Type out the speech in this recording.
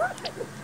What?